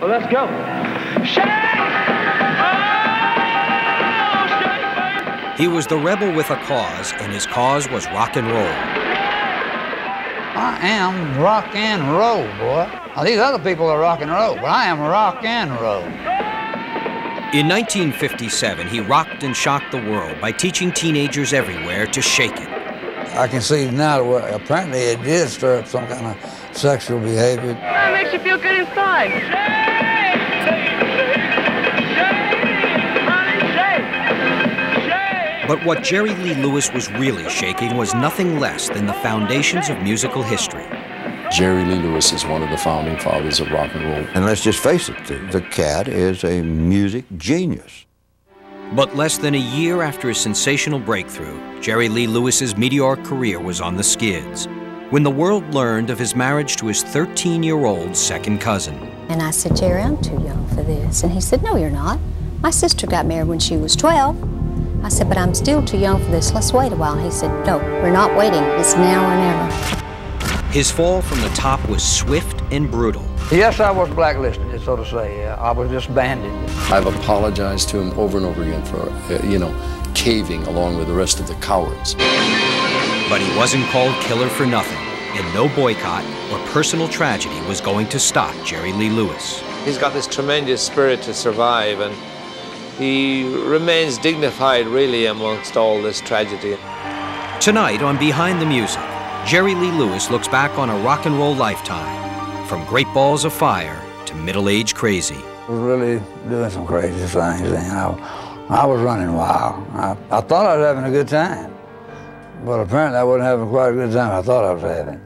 Well, let's go. He was the rebel with a cause, and his cause was rock and roll. I am rock and roll, boy. Now, these other people are rock and roll, but I am rock and roll. In 1957, he rocked and shocked the world by teaching teenagers everywhere to shake it. I can see now that apparently it did stir up some kind of sexual behavior. That makes you feel good inside. But what Jerry Lee Lewis was really shaking was nothing less than the foundations of musical history. Jerry Lee Lewis is one of the founding fathers of rock and roll. And let's just face it, the, the cat is a music genius. But less than a year after his sensational breakthrough, Jerry Lee Lewis's meteoric career was on the skids when the world learned of his marriage to his 13 year old second cousin. And I said, Jerry, I'm too young for this. And he said, No, you're not. My sister got married when she was 12. I said, But I'm still too young for this. Let's wait a while. He said, No, we're not waiting. It's now or never. His fall from the top was swift and brutal. Yes, I was blacklisted, so to say. I was disbanded. I've apologized to him over and over again for, uh, you know, caving along with the rest of the cowards. But he wasn't called killer for nothing, and no boycott or personal tragedy was going to stop Jerry Lee Lewis. He's got this tremendous spirit to survive, and he remains dignified, really, amongst all this tragedy. Tonight on Behind the Music, Jerry Lee Lewis looks back on a rock and roll lifetime, from Great Balls of Fire to Middle Age Crazy. I was really doing some crazy things. And I, I was running wild. I, I thought I was having a good time, but apparently I wasn't having quite a good time I thought I was having.